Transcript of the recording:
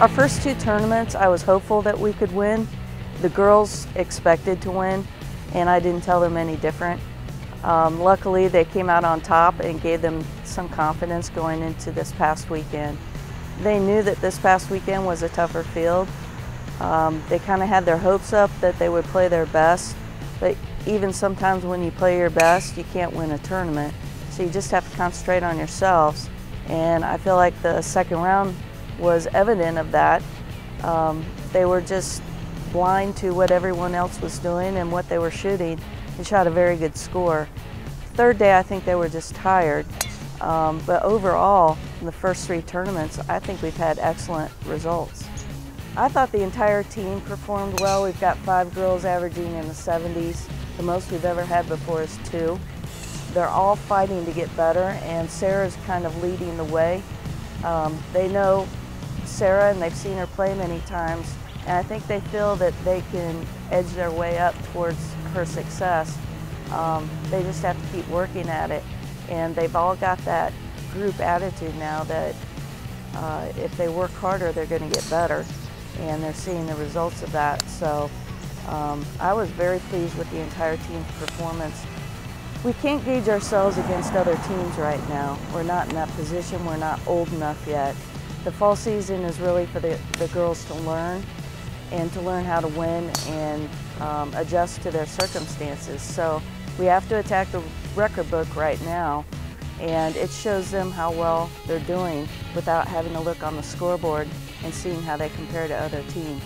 Our first two tournaments, I was hopeful that we could win. The girls expected to win, and I didn't tell them any different. Um, luckily, they came out on top and gave them some confidence going into this past weekend. They knew that this past weekend was a tougher field. Um, they kind of had their hopes up that they would play their best, but even sometimes when you play your best, you can't win a tournament. So you just have to concentrate on yourselves. And I feel like the second round was evident of that. Um, they were just blind to what everyone else was doing and what they were shooting and shot a very good score. Third day, I think they were just tired. Um, but overall, in the first three tournaments, I think we've had excellent results. I thought the entire team performed well. We've got five girls averaging in the 70s. The most we've ever had before is two. They're all fighting to get better, and Sarah's kind of leading the way. Um, they know Sarah, and they've seen her play many times, and I think they feel that they can edge their way up towards her success. Um, they just have to keep working at it, and they've all got that group attitude now that uh, if they work harder, they're going to get better and they're seeing the results of that. So um, I was very pleased with the entire team's performance. We can't gauge ourselves against other teams right now. We're not in that position. We're not old enough yet. The fall season is really for the, the girls to learn and to learn how to win and um, adjust to their circumstances. So we have to attack the record book right now and it shows them how well they're doing without having to look on the scoreboard and seeing how they compare to other teams.